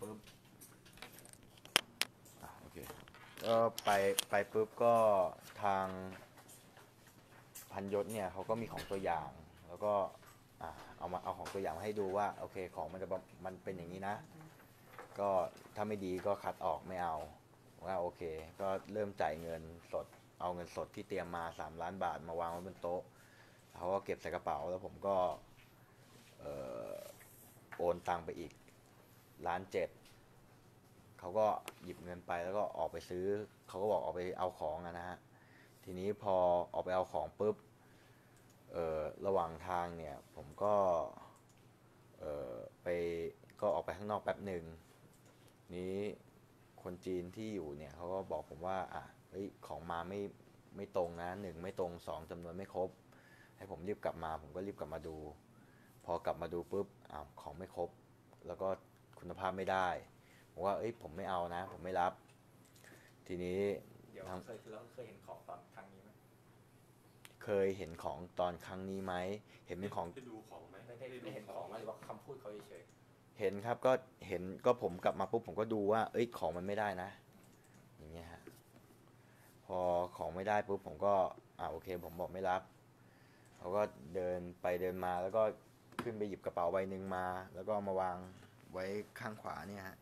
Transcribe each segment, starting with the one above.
ปุ๊บอะโอเคก็ไปไปปุ๊บก็ทางพันยศเนี่ยเขาก็มีของตัวอย่าง แล้วก็อะเอามาเอาของตัวอย่างมาให้ดูว่าโอเคของมันจะประมันเป็นอย่างนี้นะ ก็ถ้าไม่ดีก็คัดออกไม่เอาว่าโอเค ก็เริ่มจ่ายเงินสด เอาเงินสดที่เตรียมมา 3 ล้านบาทมาวางไว้บนโต๊ะเขาก็เก็บใส่กระเป๋าแล้วผมก็เอ่อโอนตังไปอีก ล้านเจ็ดเขาก็หยิบเงินไปแล้วก็ออกไปซื้อ เขาก็บอกออกไปเอาของนะฮะ ทีนี้พอออกไปเอาของปุ๊บ เออระหว่างทางเนี่ย ผมก็ เอ่อไปก็ออกไปข้างนอกแป๊บหนึ่งนี้คนจีนที่อยู่เนี่ยเขาก็บอกผมว่าอะเฮ้ยของมาไม่ไม่ตรงนะหนึ่งไม่ตรงสองจำนวนไม่ครบ ให้ผมรีบกลับมา ผมก็รีบกลับมาดู พอกลับมาดูปุ๊บอ้าวของไม่ครบ แล้วก็ คุณภาพไม่ได้ผมว่าเอ้ยผมไม่เอานะ ผมไม่รับ ทีนี้เดี๋ยวทางเคยเราเคยเห็นของตอนครั้งนี้ไหมเคยเห็นของตอนครั้งนี้ไหมเห็นเป็นของได้ดูของไหมไม่ได้ได้เห็นของไหมหรือว่าคำพูดเขาเฉยเห็นครับก็เห็นก็ผมกลับมาปุ๊บผมก็ดูว่า เอ้ยของมันไม่ได้นะ อย่างเงี้ยฮะพอของไม่ได้ปุ๊บผมก็อ่าโอเค ผมบอกไม่รับเขาก็เดินไปเดินมาแล้วก็ขึ้นไปหยิบกระเป๋าใบหนึ่งมา แล้วก็เอามาวาง ไว้ข้างขวาเนี่ยฮะ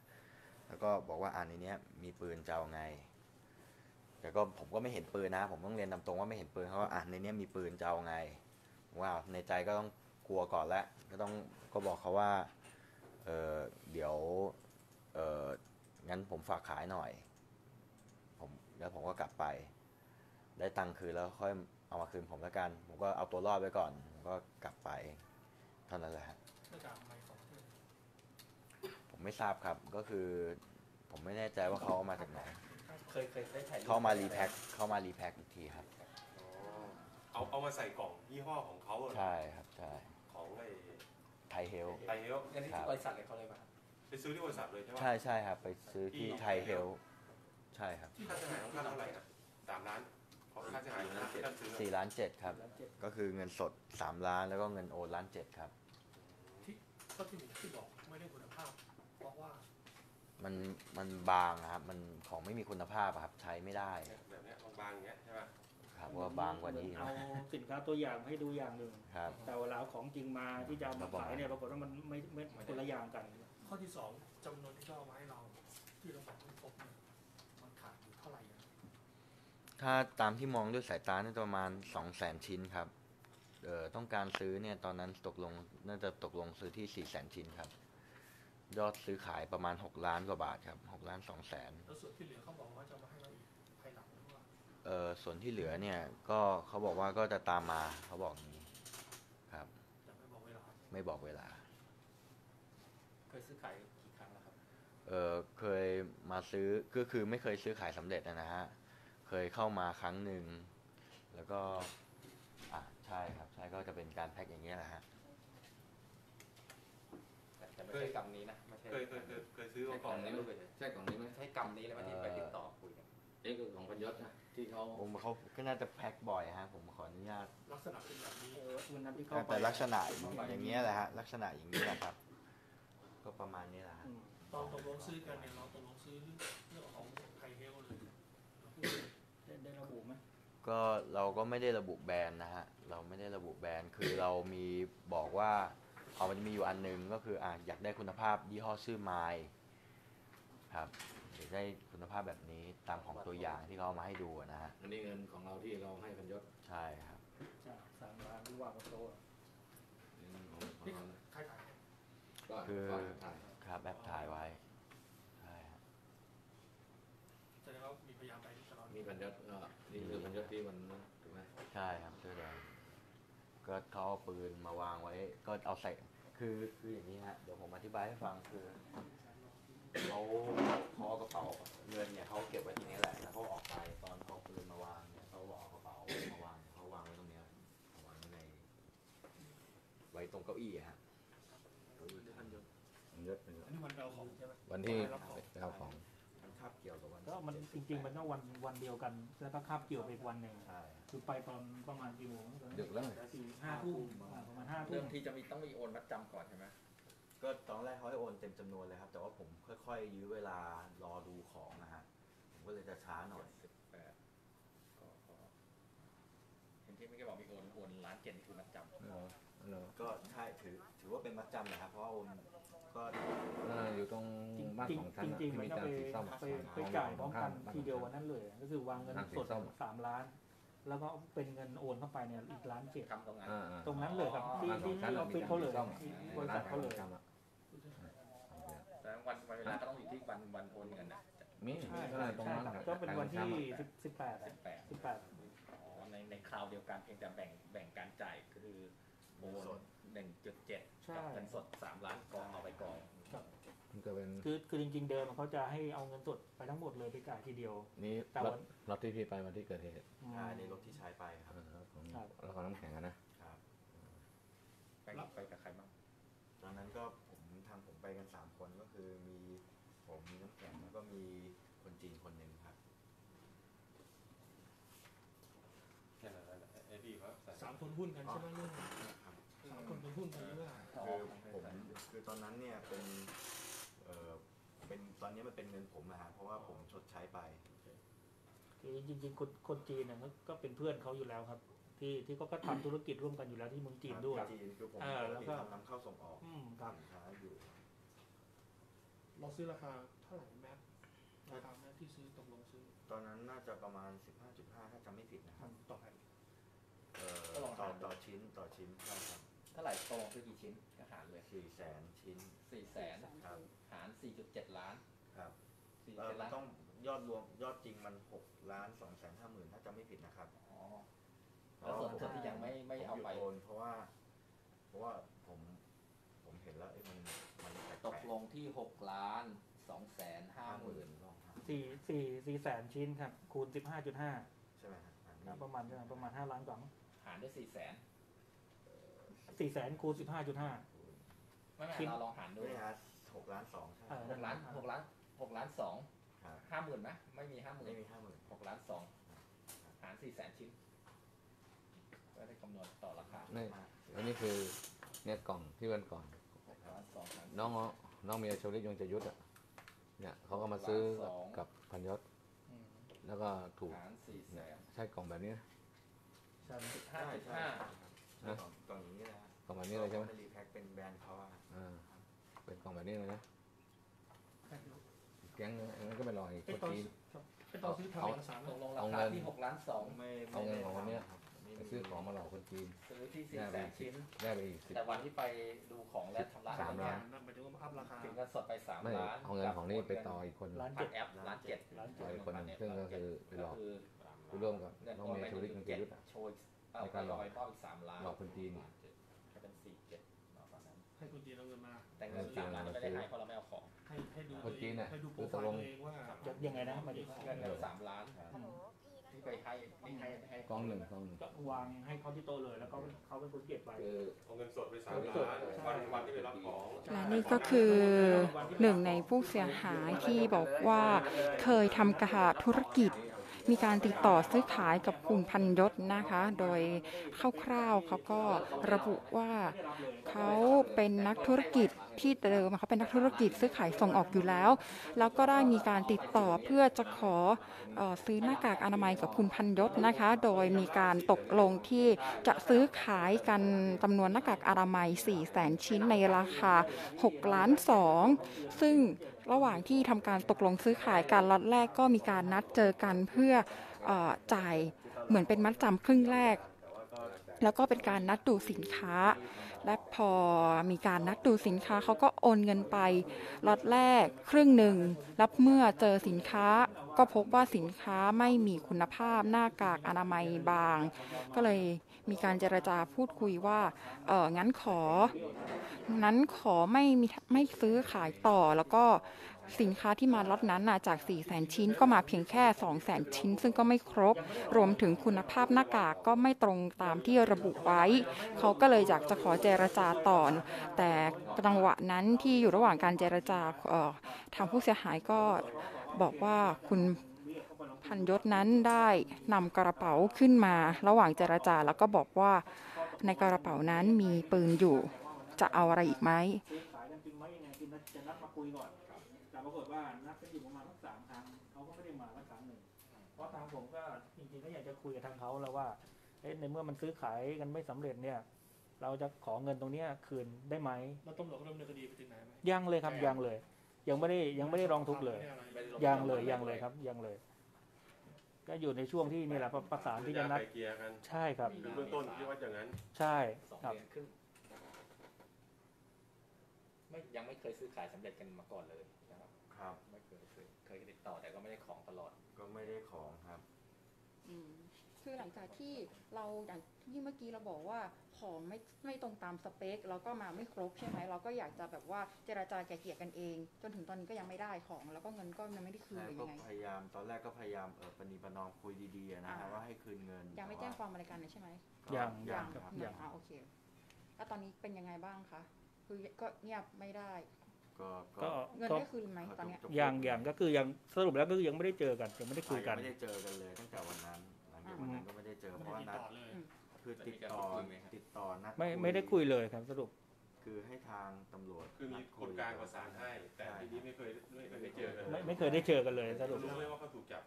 แล้วก็บอกว่าอ่านในนี้มีปืนจะเอาไง แต่ก็ผมก็ไม่เห็นปืนนะ ผมต้องเรียนตามตรงว่าไม่เห็นปืนเขาก็อ่านในนี้มีปืนจะเอาไงว่าในใจก็ต้องกลัวก่อนแล้วก็ต้องก็บอกเขาว่าเออเดี๋ยวเอองั้นผมฝากขายหน่อย ผมแล้วผมก็กลับไป ได้ตังค์คืนแล้วค่อยเอามาคืนผมแล้วกัน ผมก็เอาตัวรอดไว้ก่อนผมก็กลับไปเท่านั้นแหละฮะน้ากากใหม่ของประเทศ ผม ไม่ทราบครับ ก็คือ ผมไม่แน่ใจว่าเขาเอามาจากไหนๆเคยเคยได้ถ่ายปเข้ามารีแพ็คเข้ามารีแพ็คอีกทีครับ อ๋อเอาเอามาใส่กล่องยี่ห้อของเขาเหรอใช่ครับใช่ของไอ้ไทยเฮล ไทยเฮลงั้นนี่ครับ บริษัทเลยเขาเลยป่ะครับไปซื้อที่บริษัทเลยใช่ไหมใช่ใช่ครับ ไปซื้อที่ไทยเฮลใช่ครับค่าเสียหายของท่านเท่าไหร่นะสามล้านของค่าเสียหายของท่านที่ท่านซื้อสี่ล้านเจ็ดครับล้านเจ็ดก็คือเงินสดสามล้านแล้วก็เงินโอนล้านเจ็ดครับ ที่ก็ที่หนึ่งที่บอกไม่ได้คุณภาพ เพราะว่ามันมันบางอะครับ มันของไม่มีคุณภาพอะครับ ใช้ไม่ได้เนี่ยแบบเนี้ยบางๆอย่างเงี้ยใช่ไหมครับว่าบางกว่านี้อีกเอานะสินค้าตัวอย่างให้ดูอย่างหนึ่ง ครับ แต่เวลาเอาของจริงมาที่จะเอามาขายเนี่ยปรากฏว่ามันไม่ไม่คนละอย่างกัน ข้อที่สองจำนวนที่เขาเอามาให้เรา ที่เราบอกไม่ครบเนี่ยมันขาดอยู่เท่าไหร่อะถ้าตามที่มองด้วยสายตาน่าจะประมาณสองแสนชิ้นครับเอ่อต้องการซื้อเนี่ยตอนนั้นตกลงน่าจะตกลงซื้อที่สี่แสนชิ้นครับ ยอดซื้อขายประมาณหกล้านกว่าบาทครับหกล้านสองแสนแล้วส่วนที่เหลือเขาบอกว่าจะมาให้เราอีกภายหลังหรือว่าเอ่อส่วนที่เหลือเนี่ยก็เขาบอกว่าก็จะตามมาเขาบอกอย่างนี้ครับจะไม่บอกเวลาไม่บอกเวลา เคยซื้อขายกี่ครั้งแล้วครับเออเคยมาซื้อก็คือไม่เคยซื้อขายสำเร็จนะฮะเคยเข้ามาครั้งหนึ่งแล้วก็อะใช่ครับใช่ก็จะเป็นการแพ็คอย่างเงี้ยแหละฮะแต่แต่ไม่ใช่กรรมนี้นะไม่ใช่ เคยเคยเคยเคยซื้อมาก่กอล่อนงนี้ไหมใช่กล่องนี้ไหมไม่ใช่กรรมนี้เลยไหมที่ไปติดต่อคุยกันนี่คือของพันยศนะที่เขาผมเขาก็น่าจะแพ็คบ่อยฮะ ผมขออนุญาตลักษณะเป็นแบบนี้เออวันนั้นที่เข้าไปแต่ลักษณะอย่างเงี้ยแหละฮะ ลักษณะอย่างนี้แหละครับ ก็ประมาณนี้แหละฮะอืมตอนตกลงซื้อกันเนี่ยเราตกลงซื้อเรื่องของไทยเฮลเลยได้ได้ระบุไหมก็เราก็ไม่ได้ระบุแบรนด์นะฮะ เราไม่ได้ระบุแบรนด์ คือเรามีบอกว่า เอามันจะมีอยู่อันหนึงก็คืออะอยากได้คุณภาพยี่ห้อชื่อไมล์ครับอยากได้คุณภาพแบบนี้ตามของตัวอย่างที่เขาเอามาให้ดูอะนะฮะอันนี้เงินของเราที่เราให้พันยศใช่ครับจากสามล้านที่ว่างกับโต๊ะนี่เงินของของนี่เราใครถ่ายให้ก็คือก็ถ่ายครับแบบถ่ายไว้ใช่ครับแสดงว่ามีพยานใดที่ตลอด มีพันยศก็นี่คือพันยศที่วันนั้นถูกไหมใช่ครับเสื้อแดง ก็เขาเอาปืนมาวางไว้ ก็เอาใส่คือคืออย่างนี้ฮะเดี๋ยวผมอธิบายให้ฟังคือเขาเขาเอากระเป๋าเงินเนี่ยเขาเก็บไว้ตรงนี้แหละแล้วเขาออกไปตอนเขาเอาปืนมาวางเนี่ยเขาบอกเอากระเป๋ามาวางเขาวางไว้ตรงเนี้ยเอาวางไว้ใน ไว้ตรงเก้าอี้อะฮะเก้าอี้พันยศพันยศพันยศอันนี้มันเราของใช่ไหมวันที่รับของไปเอาของมันคาบเกี่ยวกับวันก็มันจริงๆมันต้องวันวันเดียวกัน แล้วก็คาบเกี่ยวไปอีกวันหนึ่ง ใช่ คือไปตอนประมาณกี่โมงตอนนั้นดึกแล้วสี่ห้าทุ่มอ่าประมาณห้าทุ่เริ่มมที่จะมีต้องมีโอนมัดจำก่อนใช่ไหมกก็ตอนแรกเขาให้โอนเต็มจำนวนเลยครับ แต่ว่าผมค่อยๆยื้อเวลารอดูของนะฮะผมก็เลยจะช้าหน่อย สิบแปดก็ก็เห็นที่ไม่อกี้บอกมีโอนโอนล้านเจ็ดนี่คือมัดจำเหรอเหรอก็ใช่ถือถือว่าเป็นมัดจำนะครับ เพราะว่าโอนก็อ่าอยู่ตรงจริงบ้านจริงของฉันจริงๆที่มันมีก็จานไปสีส้มไปไปจ่ายพร้อมกันทีเดียววันนั้นเลย ก็คือวางเงินสดสามล้าน แล้วก็เป็นเงินโอนเข้าไปเนี่ยอีกล้านเจ็ดกำตรงนั้นอ่าอ่าตรงนั้นเลยครับที่บ้านขอที่งฉันที่ออฟฟิศเขาเลยมีจานที่สีบส้มริษัทเขาเลยร้นของฉันอะแต่วันวันเวลาก็ต้องอยู่ที่วันวันโอนเงินนะมีใช่ก็เลยตรงใช่นั้นครับอะก็เป็นวันที่สิบสิบแปดสิบแปดสิบแปดอ๋อในในคราวเดียวกันเพียงแต่แบ่งแบ่งการจ่ายคือโอนหนึ่งจุดเจ็ดใช่กับเงินสดสามล้านกองเอาไปกอง มันก็เป็นคือคือจริง ๆ เดิมเขาจะให้เอาเงินสดไปทั้งหมดเลยไปจ่ายทีเดียว นี่แต่รวัถนรถที่พี่ไปวันที่เกิดเหตุอืมใช่ในรถที่ใช้ไปครับอ่ารถของครับแล้วก็น้ำแข็งอะนะ ครับไปไปกับใครบ้างตอนนั้นก็ผมทางผมไปกันสามคนก็คือมีผมมีน้ำแข็งแล้วก็มีคนจีนคนหนึ่งครับแค่นั้นแหละไอ้พี่เขาใส่สามคนหุ้นกันใช่ไหมเรื่องครับ สามคนเป็นหุ้นกันหรือเปล่าคือผมคือตอนนั้นเนี่ยเป็นเออเป็น ตอนนี้มันเป็นเงินผมนะฮะเพราะว่าผมชดใช้ไป คือจริงๆคนคนจีนเนี่ยก็ก็เป็นเพื่อนเขาอยู่แล้วครับ ที่ที่เขาก็ทำธุรกิจร่วมกันอยู่แล้วที่เมืองจีนด้วย จีนคือผมเออปแล้กวติก็ ทำนำเข้าส่งออกอืมครับ สินค้าอยู่ เราซื้อราคาเท่าไหร่แมทราคาแมทที่ซื้อตกลงซื้อตอนนั้นน่าจะประมาณ 15.5 ถ้าจำไม่ผิดนะครับต่อแผ่นเอ่อต่อต่อชิ้นต่อชิ้นใช่ครับเท่าไหร่ตกลงคือกี่ชิ้นก็หารเลยสี่แสนชิ้น สี่แสนครับ หารสี่จุดเจ็ดล้านครับสี่ เอ่อเจ็ดล้านต้องยอดรวมยอดจริงมัน6ล้าน2แสนห้าหมื่นถ้าจำไม่ผิดนะครับอ๋อแล้วส่วนส่วนที่ยังไม่ไม่เอาไป ผมหยุดโอนเพราะว่า เพราะว่าผมผมเห็นแล้วเอ้ยมันมันแปลกๆตกลงที่หกล้านสองแสนห้าห้าหหมื่มื่นนลองครับสี่สี่สี่แสนชิ้นครับ คูณสิบห้าจุดห้าใช่ไหมฮะอันนี้ประมาณเท่าไหร่ประมาณห้าล้านกว่าหารด้วยสี่แสนสี่แสนคูณสิบห้าจุดห้า ไม่ไม่ชิ้นเราลองหารดูนี่ฮะหกล้านสองใช่เออ หกล้านหกล้าน หกล้านสองครับห้าหมื่นไหมไม่มีห้าหมื่นไม่มีห้าหมื่น หกล้านสองหารสี่แสนชิ้น ก็ได้คำนวณต่อราคานี่ อันนี้คือเนี่ยกล่องที่วันก่อน หกล้านสองหาร น้องน้องเมียชวลิตยงจะยุทธอะเนี่ยเขาก็มาซื้อกับพันยศอืมแล้วก็ถูกหารสี่แสเนี่ยน ใช่กล่องแบบนี้นะ ใช่ไหมห้า ใช่จุดใช่ห้าใช่กล่องกล่องอย่างนี้นะฮะกล่องแบบนี้เลยใช่ไหมขารีแพ็คเป็นแบรนด์เขาอะ อ่าเป็นกล่องแบบนี้เลยนะ แก๊งนึงอันนั้นก็ไปรออีกไอ้คนตอนจีนไอ้ตอนซื้อทำเอกสารตกลงเอาราเงิคาน ที่หกล้านสองไม่เอาเงินของวันเนี้ยครับไม่ไปมีซื้อของมาหลอกคนจีน ซื้อที่สี่แสนชิ้น ได้ไปอีกสิบ แต่วันที่ไปดูของและชำระสามเงินล้าเนี่ยหมายถึงว่าอัพราคา ถึงเงินสดไปสามไม่ล้านเอาเงินของนี่ไปต่ออีกคนล้านผ่าเจ็นดแอปล้านเจ็ดล้านเจ็ต่ดออีกคนหนึ่งซึ่งก็คือไปหลอกคือไปร่วมกับเงินน้องโอนเมไปย์หชวลินึ่ตงยจุงดจะเจ็ดยุทธอะโชยเอาในไปการหลอกไปมอบอีกสามล้านหลอกคนจีน ก็เป็นสี่เจ็ดเนาะตอนนั้น ให้คนจีนเอาเงินมาแต่เงินสามล้านไม่ได้ให้เพราะเราไม่เอาของ ให้ให้ดูคนจีนน่ะให้ดูโปรคือไฟตกลงล์ตัวเองว่ายังไงนะหมายถึงว่าเงินเงินสามล้านที่ไปให้นี่ให้ให้กล่องหนึ่งกล่องหนึ่งก็วางให้เขาที่โต๊ะเลยแล้วก็เขาเป็นคนเก็บไปคือเอาเงินสดไปสามล้านวันวันที่ไปรับของและนี่ก็คือหนึ่งในผู้เสียหายที่บอกว่าเคยทำกระธุรกิจ มีการติดต่อซื้อขายกับคุณพันยศนะคะ โดยคร่าวๆเขาก็ระบุว่าเขาเป็นนักธุรกิจที่เดิมเขาเป็นนักธุรกิจซื้อขายส่งออกอยู่แล้ว แล้วก็ได้มีการติดต่อเพื่อจะขอออซื้อหน้ากากอนามัยกับคุณพันยศนะคะ โดยมีการตกลงที่จะซื้อขายกันจำนวนหน้ากากอนามัย4 0 0แสนชิ้นในราคา 6 ล้าน 2 ซึ่ง ระหว่างที่ทำการตกลงซื้อขายการล็อตแรกก็มีการนัดเจอกันเพื่อออจ่ายเหมือนเป็นมัดจำครึ่งแรก แล้วก็เป็นการนัดดูสินค้า และพอมีการนัดดูสินค้าเขาก็โอนเงินไปล็อตแรกครึ่งหนึ่งแล้วเมื่อเจอสินค้าก็พบว่าสินค้าไม่มีคุณภาพหน้ากากอนามัยบาง ก็เลยมีการเจรจาพูดคุยว่าเอองั้นขอ นั้นขอไม่มีไม่ซื้อขายต่อแล้วก็ สินค้าที่มาล็อตนั้นนะจาก 4 0 0 0 0 ชิ้นก็มาเพียงแค่ 2 0 0 0 0 ชิ้น ซึ่งก็ไม่ครบ รวมถึงคุณภาพหน้ากากก็ไม่ตรงตามที่ระบุไว้ เขาก็เลยอยากจะขอเจรจาต่อ แต่จังหวะนั้นที่อยู่ระหว่างการเจรจาทางผู้เสียหายก็บอกว่าคุณพันยศนั้นได้นำกระเป๋าขึ้นมาระหว่างเจรจาแล้วก็บอกว่าในกระเป๋านั้นมีปืนอยู่ จะเอาอะไรอีกไหม ปรากฏว่านัดกันอยู่ประมาณสักสามครั้งเขาก็ไม่ได้มาสักครั้งหนึ่งเพราะทางผมก็จริงๆก็อยากจะคุยกับทางเขาแล้วว่าเอ๊ะในเมื่อมันซื้อขายกันไม่สำเร็จเนี่ย เราจะขอเงินตรงเนี้ยคืนได้ไหมแล้วตำรวจก็ดำเนินคดีไปถึงไหนไหมยังเลยครับยังเลย ยังไม่ได้ยังไม่ได้ร้องทุกข์เลยไม่ได้อะไรยังเลยยังเลยครับยังเลย ก็อยู่ในช่วงที่นี่แหละประสานที่จะนัดไกลเกลียร์กันใช่ครับคือเบื้องต้นที่ว่าอย่างนั้น ใช่สองครับเดือนครึ่งไม่ยังไม่เคยซื้อขายสำเร็จกันมาก่อนเลยนะ ครับครับ ไม่เคยเคยเคยติดต่อแต่ก็ไม่ได้ของตลอด ก็ไม่ได้ของครับ อืมคือหลังจากที่เราอย่างที่เมื่อกี้เราบอกว่าของไม่ไม่ตรงตามสเปคแล้วก็มาไม่ครบใช่ไหมเราก็อยากจะแบบว่าเจราจาแก่เกลี่ยกันเอง จนถึงตอนนี้ก็ยังไม่ได้ของ แล้วก็เงินก็ยังไม่ได้คืนใช่หรือก็ยังไง พยายามตอนแรกก็พยายามเออปณีประนอมคุยดีๆอะนะฮะอ่า ว่าให้คืนเงินยังไม่แจ้งความอะไรกันเลยใช่ไหมยังยัยังงครับ ยัง อ่าโอเคแล้วตอนนี้เป็นยังไงบ้างคะคือก็เงียบไม่ได้ ก็ก็เงินก็ได้คืนไหมตอนเนี้ย ก็ยังยังก็คือยังสรุปแล้วก็คือยังไม่ได้เจอกันยังไม่ได้คุยกันยังไม่ได้เจอกันเลยตั้งแต่วันนั้นหลังจากวันนั้นก็ไม่ได้เจอเพไม่ราะได้ว่าติดนัดต่อเลย คือติดต่อมีการพูดคุยไหมครับติดต่อนัดไม่ไม่ได้คุยเลยครับสรุป คือให้ทางตำรวจคือมีนัดคนกลางประสานให้ แต่ทีนี้ไม่เคยไม่เคยเจอกันไม่ไม่เคยได้เจอกันเลยสรุป รู้ไหมว่าเขาถูกจับ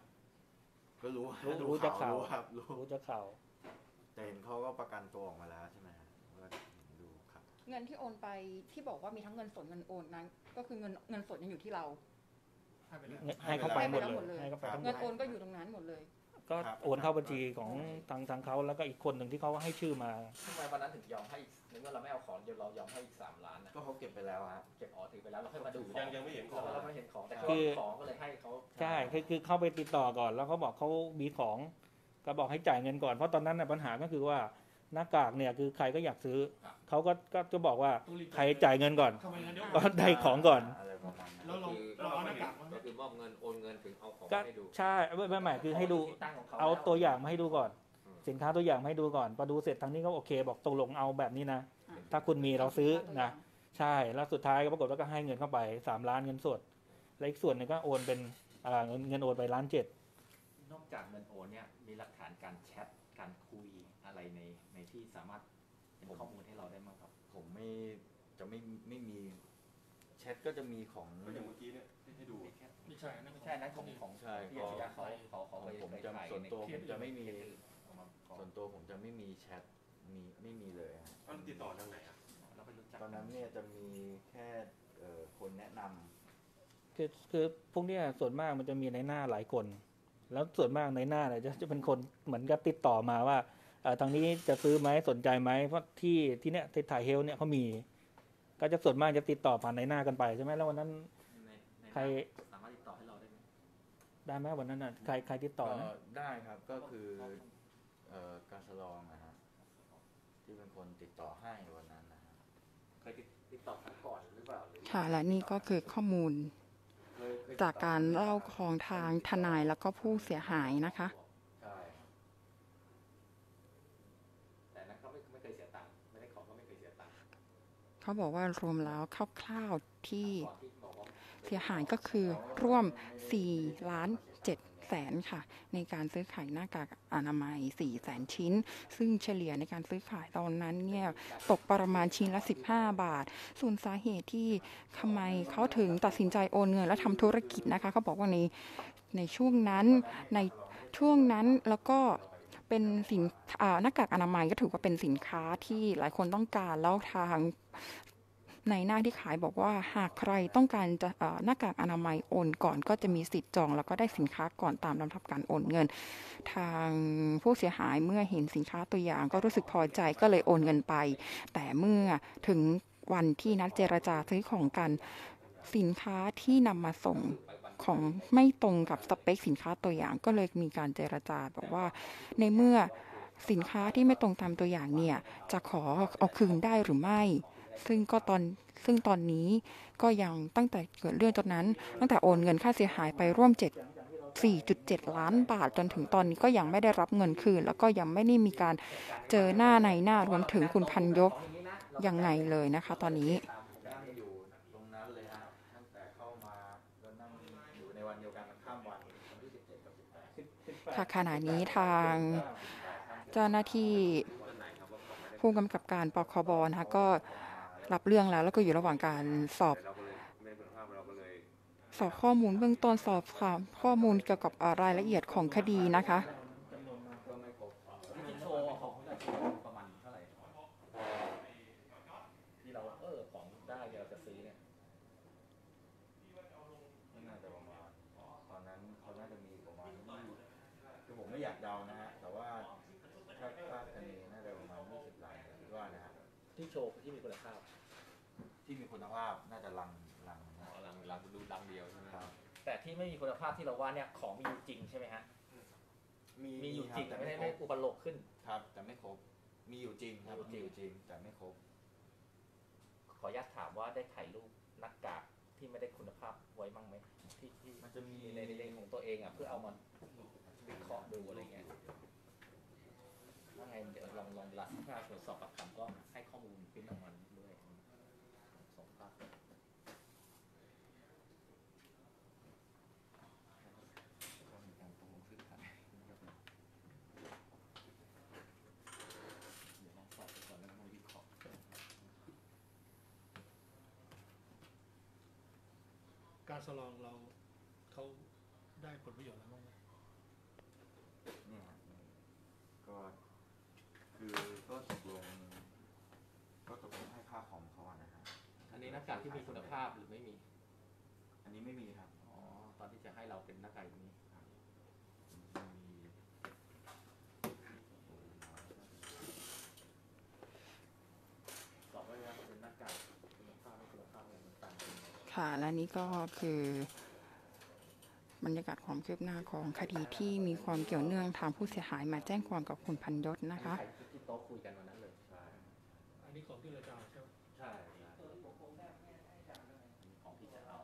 ก็รู้รู้ดูรู้จากข่าว รู้ครับรู้รู้จากข่าว แต่เห็นเขาก็ประกันตัวออกมาแล้วใช่ไหมฮะว่าดูครับ เงินที่โอนไปที่บอกว่ามีทั้งเงินสดเงินโอนนั้น ก็คือเงินเงินสดยังอยู่ที่เรา ให้ไปแล้วให้เขาไปหมดให้ไปแล้วหมดเลเลยยให้เขาไปทั้งหมเงิดนโอนก็อยู่ตรงนั้นหมดเลย ก็ครับโอนเข้าบัญชีของทางทางเขาแล้วก็อีกคนหนึ่งที่เขาให้ชื่อมา ทำไมวันนั้นถึงยอมให้ในเมื่อเราไม่เอาของเดี๋ยวเรายอมให้อีกสามล้านนะก็เขาเก็บไปแล้วฮะ เก็บอ๋อถือไปแล้วเราค่อยมาดูยังยังไม่เห็นของ เราไม่เห็นของแต่คือ ของก็เลยให้เขาใช่คือคือเข้าไปติดต่อก่อน แล้วเขาบอกเขามีของ ก็บอกให้จ่ายเงินก่อน เพราะตอนนั้นน่ะปัญหาก็คือว่า หน้ากากเนี่ยคือใครก็อยากซื้อ เขาก็ก็จะบอกว่าต้องรีบใครจ่ายเงินก่อน ทำไมงั้นเดี๋ยวก็ได้ของก่อน อะไรประมาณนั้น แล้วเราเราเอาหน้ากากมาไหม ก็คือมอบเงินโอนเงินถึงเอาของก็ให้ดู ใช่ไม่ไม่ไม่คือให้ดูที่ตั้งของเขาเอาตัวอย่างมาให้ดูก่อน อืม สินค้าตัวอย่างมาให้ดูก่อนพอดูเสร็จทางนี้ก็โอเค บอกตกลงเอาแบบนี้นะถ้าคุณมีเราซื้อนะ ใช่ แล้วสุดท้ายก็ปรากฏว่าก็ให้เงินเข้าไปสามล้านเงินสด แล้วอีกส่วนหนึงก็โอนเป็นอ่าเงินเงินโอนไปล้านเจ็ด นอกจากเงินโอนเนี่ยมีหลักฐานการแชทการคุยอะไรในในที่สามารถเป็นข้อมูลให้เราได้มั้งครับ ผมไม่จะไม่ไม่มีแชทก็จะมีของก็อย่างเมื่อกี้เนี่ยที่ให้ดูไม่ใช่นั่นใช่นั้นของของใช่ที่อาชญาเขาเขาขเขาองเคยผมเคยจะถ่ายส่วนในตัวคผลิปมจะไม่มี เอามาขอส่วนตัวผมจะไม่มีแชทมีไม่มีเลยฮะเขาติดต่อทางไหนอะเราไปรู้จักตอนนั้นเนี่ยจะมีแค่เอ่อคนแนะนำ คือคือพวกเนี้ยส่วนมากมันจะมีในหน้าหลายคน แล้วส่วนมากในหน้าเนี่ยจะจะเป็นคนเหมือนกับติดต่อมาว่าเอ่อทางนี้จะซื้อไหมสนใจไหมเพราะที่ที่เนี้ยที่ถ่ายเฮลเนี่ยเขามี ก็จะส่วนมากจะติดต่อผ่านในหน้ากันไปใช่ไหมแล้ววันนั้นในในใครสามารถติดต่อให้เราได้ไหมได้ไหมวันนั้นน่ะใครใครติดต่อนะก็ได้ครับก็คือเอ่อการสลองนะฮะที่เป็นคนติดต่อให้วันนั้นนะฮะเคยติดติดต่อกันก่อนหรือเปล่าหรือค่ะและนี่ก็คือข้อมูลเคยเคย จากการเล่าของทางทนายแล้วก็ผู้เสียหายนะคะใช่ครับแต่นั้นเขาไม่ไม่เคยเสียตังค์ไม่ได้ของก็ไม่เคยเสียตังค์เขาบอกว่ารวมแล้วคร่าวๆที่ก่อนที่บอกว่าเสียหายก็คือร่วม4ล้าน7 แสนค่ะ ในการซื้อขายหน้ากากอนามัย4แสนชิ้น ซึ่งเฉลี่ยในการซื้อขายตอนนั้นเนี่ยตกประมาณชิ้นละ 15 บาท ส่วนสาเหตุที่ทำไมเขาถึงตัดสินใจโอนเงินและทำธุรกิจนะคะเขาบอกว่าในในช่วงนั้นในช่วงนั้นแล้วก็เป็นสินหน้ากากอนามัยก็ถือว่าเป็นสินค้าที่หลายคนต้องการแล้วทาง ในหน้าที่ขายบอกว่าหากใครต้องการจะหน้ากากอนามัยโอนก่อนก็จะมีสิทธิ์จอง แล้วก็ได้สินค้าก่อนตามลำดับการโอนเงิน ทางผู้เสียหายเมื่อเห็นสินค้าตัวอย่างก็รู้สึกพอใจก็เลยโอนเงินไป แต่เมื่อถึงวันที่นัดเจรจาซื้อของกันสินค้าที่นำมาส่งของไม่ตรงกับสเปคสินค้าตัวอย่างก็เลยมีการเจรจาบอกว่า ในเมื่อสินค้าที่ไม่ตรงตามตัวอย่างเนี่ย จะขอเอาคืนได้หรือไม่ ซึ่งก็ตอนซึ่งตอนนี้ก็ยังตั้งแต่เกิดเรื่องตอนนั้น ตั้งแต่โอนเงินค่าเสียหายไปร่วม 7 4.7 ล้านบาทจนถึงตอนนี้ก็ยังไม่ได้รับเงินคืน แล้วก็ยังไม่ได้มีการเจอหน้าในหน้ารวมถึงคุณพันยกยังไงเลยนะคะ ตอนนี้ท่ามาก็นั่งอยู่ในวันเดียวกันข้ามวันวันที่17กับ18ค่ะขณะนี้ทางเจ้าหน้าที่ผู้กำกับการปคบนะคะก็ รับเรื่องแล้ว แล้วก็อยู่ระหว่างการสอบ สอบข้อมูลเบื้องต้นสอบถามข้อมูลเกี่ยวกับรายละเอียดของคดีนะคะที่เราเออของได้เดี๋ยวเราจะซื้อเนี่น่าจะประมาณตอนนั้นเขาน่าจะมีประมาณคือผมไม่อยากเดาฮะแต่ว่าถ้าคาคะเนน่าจะประมาณ20ลายคิดว่านะฮะที่โชว์ที่มีคุณภาพ ที่มีคุณภาพน่าจะลังลังนะ ลังลังดูลังเดียวใช่ไหมครับ แต่ที่ไม่มีคุณภาพที่เราว่าเนี่ยของมีอยู่จริงใช่ไหมฮะมีอยู่จริงแต่ไม่ได้ไม่อุปโลกขึ้น ครับ แต่ไม่ครบ มีอยู่จริงครับมีมีออยู่ยู่จจริริงงแต่ไม่ครบ ขออนุญาตถามว่าได้ถ่ายรูปหน้ากากที่ไม่ได้คุณภาพไว้บ้างไหมที่ที่มันจะมีในในในของตัวเองอะเพื่อเอามาวิเคราะห์ดูอะไรเงี้ยว่าไงเดี๋ยวลองลองรัดถ้าตรวจสอบปากคำก็ให้ข้อมูลพิมพ์ออกมาด้วยส่งภาพก็มีการประมูลซื้อขายเดี๋ยวลองสอบไปก่อนแล้วมาวิเคราะห์ การสลองเราเขาได้ผลประโยชน์อะไรบ้างไหมเนี่ยฮะก็คือก็ตกลง ก็ตกลงให้ค่าคอมเขาอะนะฮะอันนี้หน้ากากที่มีคุณภาพหรือไม่มี อันนี้ไม่มีครับ อ๋อ ตอนที่จะให้เราเป็นหน้ากากอย่างนี้ มี สอบไว้แล้วว่าเป็นหน้ากากคุณภาพไม่คุณภาพอะไรมันต่างกันยังไง ค่ะ และนี่ก็คือบรรยากาศความคืบหน้าของคดีที่มีความเกี่ยวเนื่องทางผู้เสียหายมาแจ้งความกับคุณพันยศนะคะ ที่โต๊ะคุยกันวันนั้นเลยอันนี้ของที่เราจะเอาใช่ไหมใช่ของที่จะเอา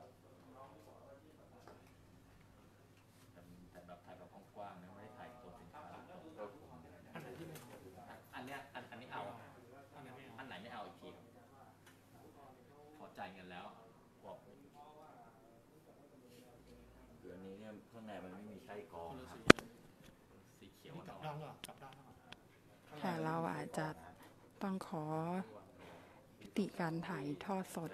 แต่แต่แบบถ่ายแบบกว้างๆนะไม่ได้ถ่ายตัวสินค้า อันไหนที่ไม่เอา อันเนี้ยอันอันนี้เอา อันไหนไม่เอา อันไหนไม่เอาอีกทีพอจ่ายเงินแล้วบอก คืออันนี้เนี่ยข้างในมันไม่มีไส้กรองคนละครับสีสีเขียวนี่กลับอ่อด้านนก็กลับด้านก็ค่ะเราอาจจะต้องขอยุติการถ่ายทอดสด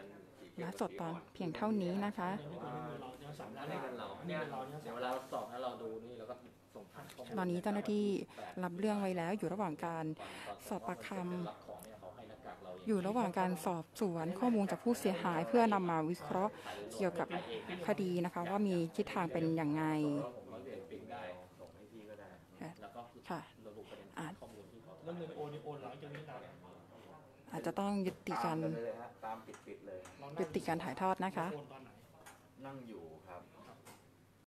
และสดตอนเพียงเท่านี้นะคะเดี๋ยวนี่ตัวนี้มือเราเนี่ยสามอัด้านนนี้เป็นเราอันเนี่นี้ยเป็นเราเนี่ยเดี๋ยวเวลาเราสอบนะเราดูนี่แล้วก็ส่งผ่านข้อมูลตอนนี้เจ้าหน้าที่รับเรื่องไว้แล้วอยู่ระหว่างการสอบปากคำ อยู่ระหว่างการสอบสวนข้อมูลจากผู้เสียหาย เพื่อนำมาวิเคราะห์เกี่ยวกับคดีนะคะ ว่ามีทิศทางเป็นอย่างไงผมร้อยเวรปิงได้ส่งให้พี่ก็ได้แล้วก็ค่ะระบุประเด็นอะข้อมูลที่เขาแล้วเงินโอนนี่โอนหลังจากนี้นานอาจจะต้องยุติการตามไปเลยฮะตามปิดปิดๆเลยเรายุติการถ่ายทอดนะคะโอนตอนไหนนั่งอยู่ครับ